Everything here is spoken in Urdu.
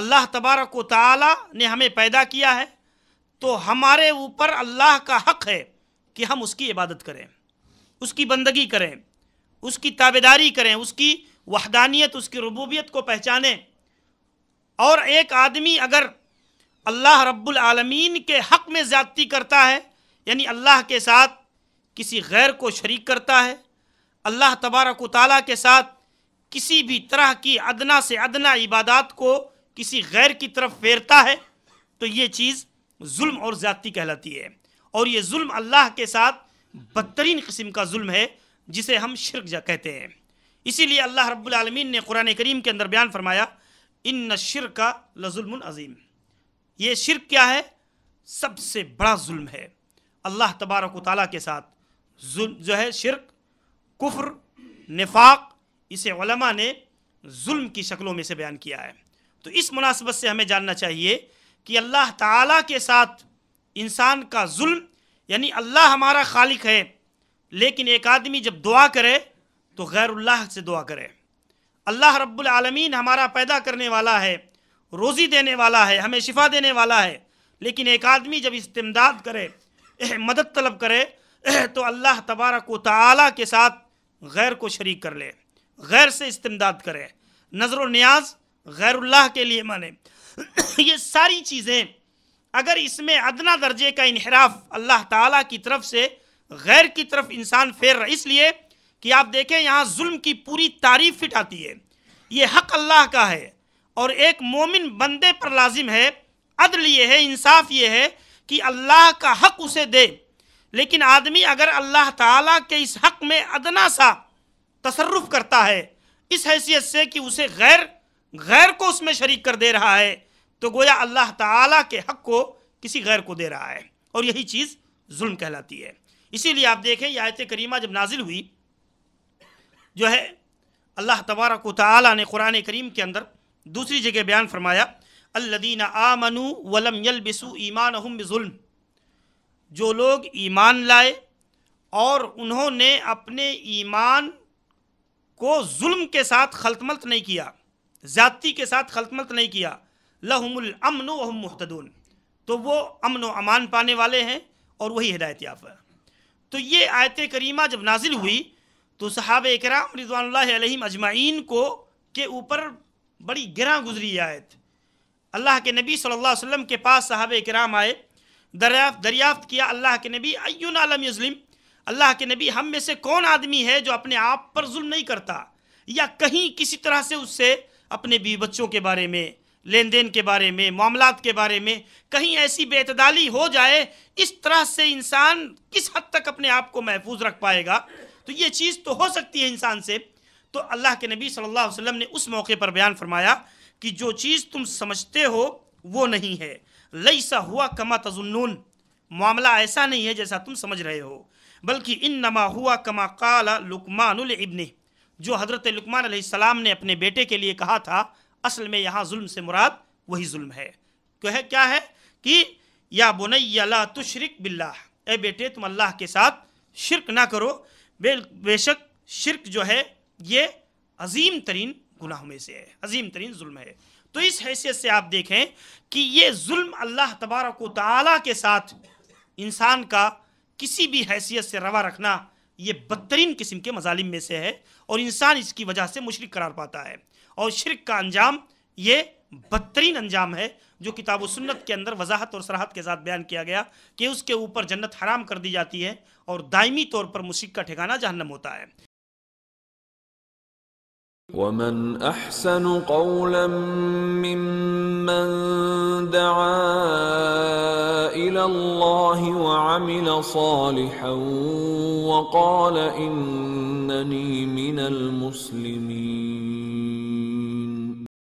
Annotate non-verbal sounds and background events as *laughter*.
اللہ تبارک و تعالی نے ہمیں پیدا کیا ہے، تو ہمارے اوپر اللہ کا حق ہے کہ ہم اس کی عبادت کریں، اس کی بندگی کریں، اس کی تابداری کریں، اس کی وحدانیت، اس کی ربوبیت کو پہچانیں۔ اور ایک آدمی اگر اللہ رب العالمین کے حق میں زیادتی کرتا ہے یعنی اللہ کے ساتھ کسی غیر کو شریک کرتا ہے، اللہ تبارک و تعالیٰ کے ساتھ کسی بھی طرح کی ادنا سے ادنا عبادات کو کسی غیر کی طرف پھیرتا ہے، تو یہ چیز ظلم اور زیادتی کہلاتی ہے۔ اور یہ ظلم اللہ کے ساتھ بدترین قسم کا ظلم ہے، جسے ہم شرک جا کہتے ہیں۔ اسی لیے اللہ رب العالمین نے قرآن کریم کے اندر بیان فرمایا، ان شرک کا لظلم عظیم۔ یہ شرک کیا ہے؟ سب سے بڑا ظلم ہے۔ اللہ تبارک و تعالیٰ کے ساتھ ظلم جو ہے، شرک، کفر، نفاق، اسے علماء نے ظلم کی شکلوں میں سے بیان کیا ہے۔ تو اس مناسبت سے ہمیں جاننا چاہیے کہ اللہ تعالیٰ کے ساتھ انسان کا ظلم یعنی اللہ ہمارا خالق ہے، لیکن ایک آدمی جب دعا کرے تو غیر اللہ سے دعا کرے۔ اللہ رب العالمین ہمارا پیدا کرنے والا ہے، روزی دینے والا ہے، ہمیں شفا دینے والا ہے۔ لیکن ایک آدمی جب استمداد کرے مدد طلب کرے تو اللہ تبارک و تعالیٰ کے ساتھ غیر کو شریک کر لے، غیر سے استمداد کرے۔ نظر و نیاز غیر اللہ کے لیے مانے۔ *coughs* یہ ساری چیزیں اگر اس میں ادنا درجے کا انحراف اللہ تعالیٰ کی طرف سے غیر کی طرف انسان پھیر رہا اس لیے کہ آپ دیکھیں یہاں ظلم کی پوری تعریف فٹ آتی ہے۔ یہ حق اللہ کا ہے اور ایک مومن بندے پر لازم ہے، عدل یہ ہے، انصاف یہ ہے کہ اللہ کا حق اسے دے۔ لیکن آدمی اگر اللہ تعالیٰ کے اس حق میں ادنا سا تصرف کرتا ہے، اس حیثیت سے کہ اسے غیر غیر کو اس میں شریک کر دے رہا ہے، تو گویا اللہ تعالیٰ کے حق کو کسی غیر کو دے رہا ہے۔ اور یہی چیز ظلم کہلاتی ہے۔ اسی لیے آپ دیکھیں، یہ آیت کریمہ جب نازل ہوئی، جو ہے، اللہ تبارک و تعالیٰ نے قرآن کریم کے اندر دوسری جگہ بیان فرمایا الدین آمنو ولم یلبسو ایمان بظلم۔ جو لوگ ایمان لائے اور انہوں نے اپنے ایمان کو ظلم کے ساتھ خلطملت نہیں کیا زیادتی کے ساتھ خلطملت نہیں کیا۔ لہم الامن وہم محتدون تو وہ امن و امان پانے والے ہیں اور وہی ہدایت یافتہ۔ تو یہ آیت کریمہ جب نازل ہوئی، تو صحابہ اکرام رضوان اللہ علیہ اجمعین کو کے اوپر بڑی گراں گزری آیت۔ اللہ کے نبی صلی اللہ علیہ وسلم کے پاس صحابہ کرام آئے، دریافت دریافت کیا اللہ کے نبی ایون عالم یظلم۔ اللہ کے نبی، ہم میں سے کون آدمی ہے جو اپنے آپ پر ظلم نہیں کرتا یا کہیں کسی طرح سے اس سے اپنے بیوی بچوں کے بارے میں، لین دین کے بارے میں، معاملات کے بارے میں کہیں ایسی بے اعتدالی ہو جائے، اس طرح سے انسان کس حد تک اپنے آپ کو محفوظ رکھ پائے گا؟ تو یہ چیز تو ہو سکتی ہے انسان سے۔ تو اللہ کے نبی صلی اللہ علیہ وسلم نے اس موقع پر بیان فرمایا کہ جو چیز تم سمجھتے ہو وہ نہیں ہے۔ لیسا ہوا کما تزنون معاملہ ایسا نہیں ہے جیسا تم سمجھ رہے ہو، بلکہ ان نما ہوا کما قال لکمان الابن جو حضرت لکمان علیہ السلام نے اپنے بیٹے کے لیے کہا تھا، اصل میں یہاں ظلم سے مراد وہی ظلم ہے کیا ہے؟ کہ یا بنی لا تشرک باللہ۔ اے بیٹے، تم اللہ کے ساتھ شرک نہ کرو۔ بے بے شک شرک جو ہے، یہ عظیم ترین گناہوں میں سے ہے۔ عظیم ترین ظلم ہے۔ تو اس حیثیت سے آپ دیکھیں کہ یہ ظلم اللہ تبارک و تعالیٰ کے ساتھ انسان کا کسی بھی حیثیت سے روا رکھنا یہ بدترین قسم کے مظالم میں سے ہے اور انسان اس کی وجہ سے مشرک قرار پاتا ہے اور شرک کا انجام یہ بدترین انجام ہے جو کتاب و سنت کے اندر وضاحت اور سراحت کے ساتھ بیان کیا گیا کہ اس کے اوپر جنت حرام کر دی جاتی ہے اور دائمی طور پر مشرک کا ٹھکانہ جہنم ہوتا ہے۔ ومن احسن قولا ممن دعا صالحا وقال إنني من المسلمين.